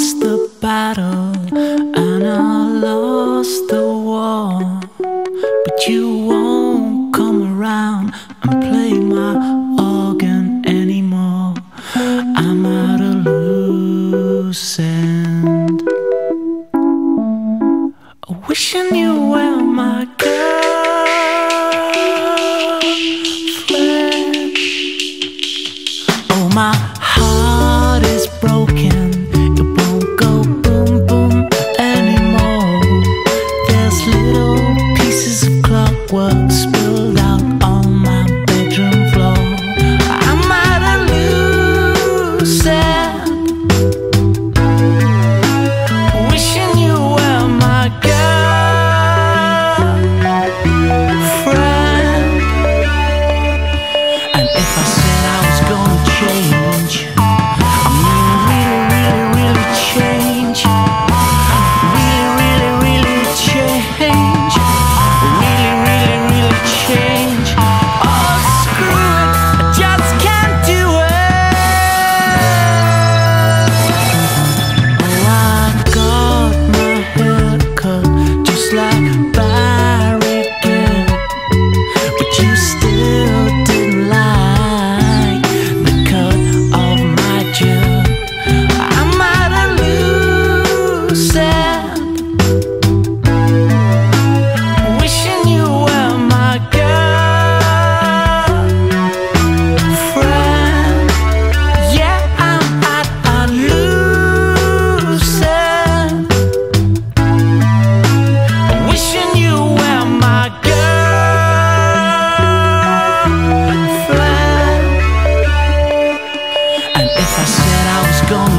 lost the battle and I lost the war, but you won't come around and play my organ anymore. I'm out of loose end. Wishing you well, my girl.